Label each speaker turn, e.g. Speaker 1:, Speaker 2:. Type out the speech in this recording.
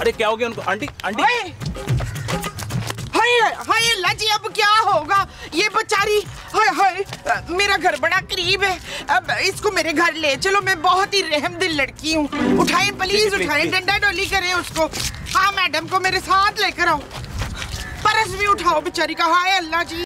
Speaker 1: अरे क्या हो गया उनको? Aunty aunty.
Speaker 2: हाय। हाय अल्लाह जी अब क्या होगा? ये बेचारी हाय हाय मेरा घर बड़ा करीब है। अब इसको मेरे घर ले चलो मैं बहुत ही रहम दिल लड़की हूँ। उठाएँ प्लीज़
Speaker 1: please,
Speaker 2: उठाएँ डंडा डोली करें उसको। हाँ मैडम को मेरे साथ लेकर आओ। परस भी उठाओ बेचारी का। हाय अल्लाह जी।